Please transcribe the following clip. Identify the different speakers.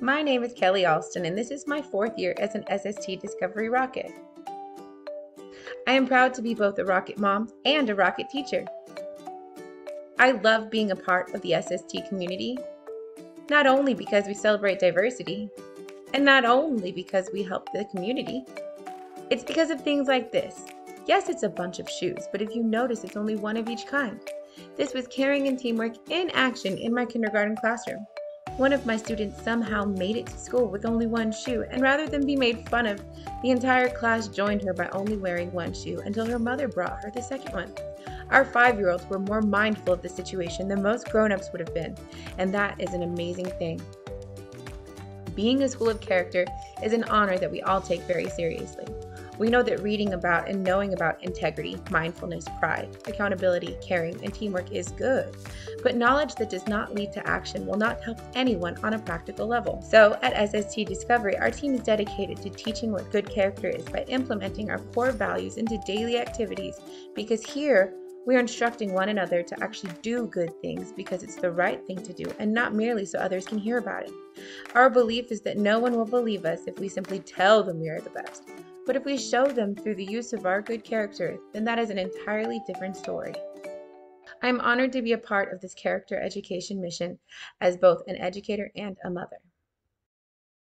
Speaker 1: My name is Kelly Alston, and this is my fourth year as an SST Discovery Rocket. I am proud to be both a rocket mom and a rocket teacher. I love being a part of the SST community, not only because we celebrate diversity, and not only because we help the community, it's because of things like this. Yes, it's a bunch of shoes, but if you notice, it's only one of each kind. This was caring and teamwork in action in my kindergarten classroom. One of my students somehow made it to school with only one shoe, and rather than be made fun of, the entire class joined her by only wearing one shoe until her mother brought her the second one. Our five year olds were more mindful of the situation than most grown ups would have been, and that is an amazing thing. Being a school of character is an honor that we all take very seriously. We know that reading about and knowing about integrity, mindfulness, pride, accountability, caring, and teamwork is good, but knowledge that does not lead to action will not help anyone on a practical level. So, at SST Discovery, our team is dedicated to teaching what good character is by implementing our core values into daily activities because here, we are instructing one another to actually do good things because it's the right thing to do and not merely so others can hear about it. Our belief is that no one will believe us if we simply tell them we are the best. But if we show them through the use of our good character, then that is an entirely different story. I am honored to be a part of this character education mission as both an educator and a mother.